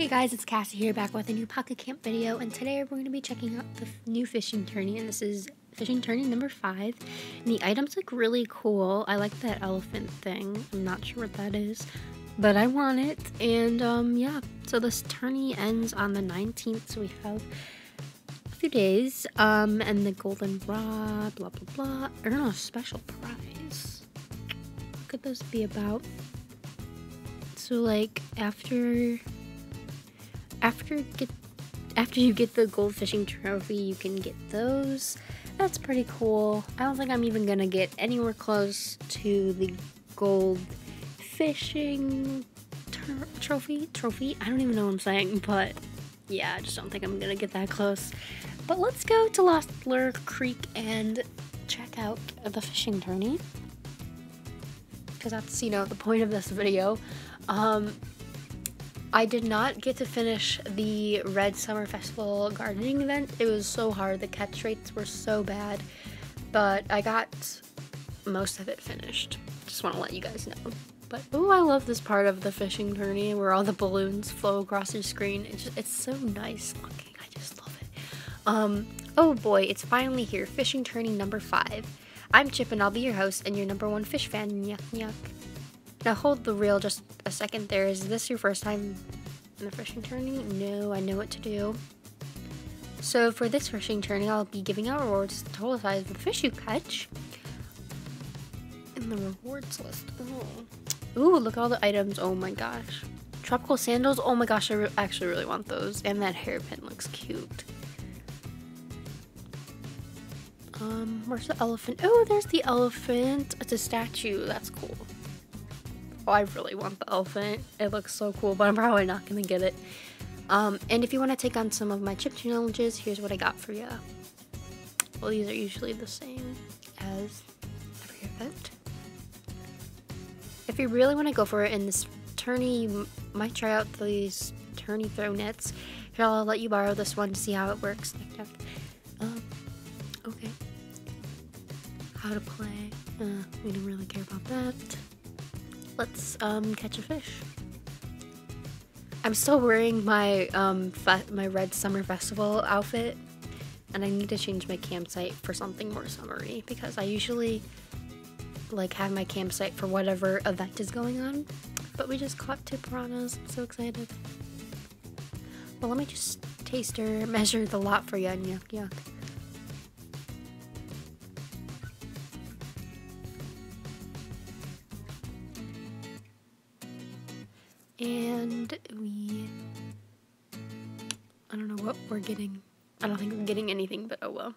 Hey guys, it's Cassie here back with a new Pocket Camp video and today we're going to be checking out the new fishing tourney and this is fishing tourney number 5 and the items look really cool. I like that elephant thing. I'm not sure what that is but I want it and um yeah so this tourney ends on the 19th so we have a few days um and the golden rod blah blah blah earn a special prize. What could this be about? So like after after get after you get the gold fishing trophy, you can get those. That's pretty cool. I don't think I'm even gonna get anywhere close to the gold fishing trophy. Trophy? I don't even know what I'm saying, but yeah, I just don't think I'm gonna get that close. But let's go to Lost Lure Creek and check out the fishing tourney. Because that's, you know, the point of this video. Um, I did not get to finish the Red Summer Festival gardening event. It was so hard. The catch rates were so bad. But I got most of it finished. Just want to let you guys know. But oh, I love this part of the fishing tourney where all the balloons flow across your screen. It's just, it's so nice looking. I just love it. Um, oh boy, it's finally here. Fishing tourney number five. I'm Chip and I'll be your host and your number one fish fan. Yuck yuck. Now hold the reel just a second there. Is this your first time in the fishing tourney? No, I know what to do. So for this fishing tourney, I'll be giving out rewards the total size of the fish you catch. In the rewards list. Ooh. Ooh, look at all the items. Oh my gosh. Tropical sandals. Oh my gosh, I re actually really want those. And that hairpin looks cute. Um, where's the elephant? Oh, there's the elephant. It's a statue. That's cool. I really want the elephant. It looks so cool, but I'm probably not to get it. Um, and if you want to take on some of my chip challenges, here's what I got for you. Well, these are usually the same as every event. If you really want to go for it in this tourney, you might try out these tourney throw nets. Here, I'll let you borrow this one to see how it works. Um, okay. How to play. Uh, we don't really care about that let's um, catch a fish. I'm still wearing my um, my red summer festival outfit, and I need to change my campsite for something more summery because I usually like have my campsite for whatever event is going on. But we just caught two piranhas. I'm so excited. Well, let me just taste or measure the lot for you and yuck yuck. And we I don't know what we're getting. I don't think we're getting anything, but oh well.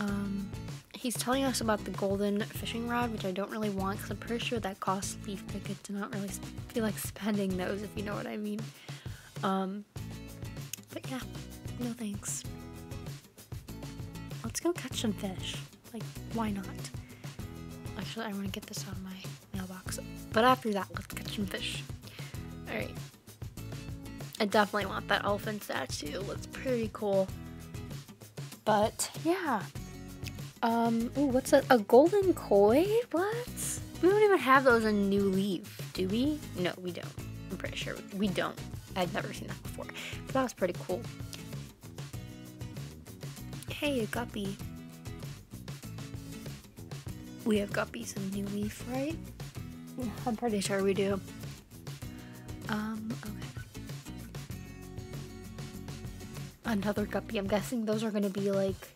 Um, he's telling us about the golden fishing rod, which I don't really want because I'm pretty sure that costs leaf tickets. to not really feel like spending those, if you know what I mean. Um, but yeah, no thanks. Let's go catch some fish. Like, why not? Actually, I want to get this out of my mailbox. But after that, let's catch some fish. Alright. I definitely want that elephant statue. Looks pretty cool. But, yeah. Um, ooh, what's that? A golden koi? What? We don't even have those in New Leaf, do we? No, we don't. I'm pretty sure we don't. I'd never seen that before. But that was pretty cool. Hey, a guppy. We have guppies in New Leaf, right? I'm pretty sure we do. Um, okay. Another guppy. I'm guessing those are to be like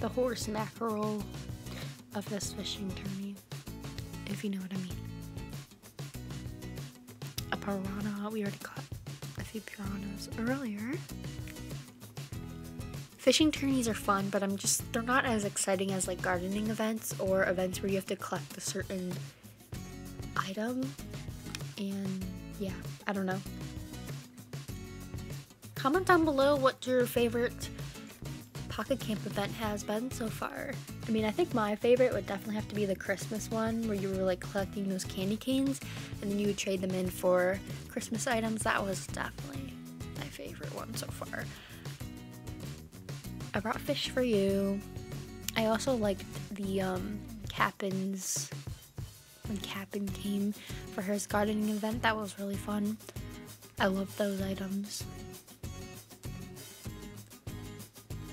the horse mackerel of this fishing tourney, if you know what I mean. A piranha. We already caught a few piranhas earlier. Fishing tourneys are fun, but I'm just, they're not as exciting as like gardening events or events where you have to collect a certain item. And yeah, I don't know. Comment down below what your favorite Pocket Camp event has been so far. I mean, I think my favorite would definitely have to be the Christmas one where you were like collecting those candy canes and then you would trade them in for Christmas items. That was definitely my favorite one so far. I brought fish for you. I also liked the um, when Cap'n came for his gardening event. That was really fun. I love those items.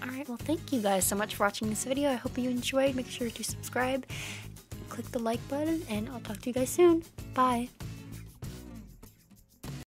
Alright, well thank you guys so much for watching this video. I hope you enjoyed. Make sure to subscribe, click the like button, and I'll talk to you guys soon. Bye!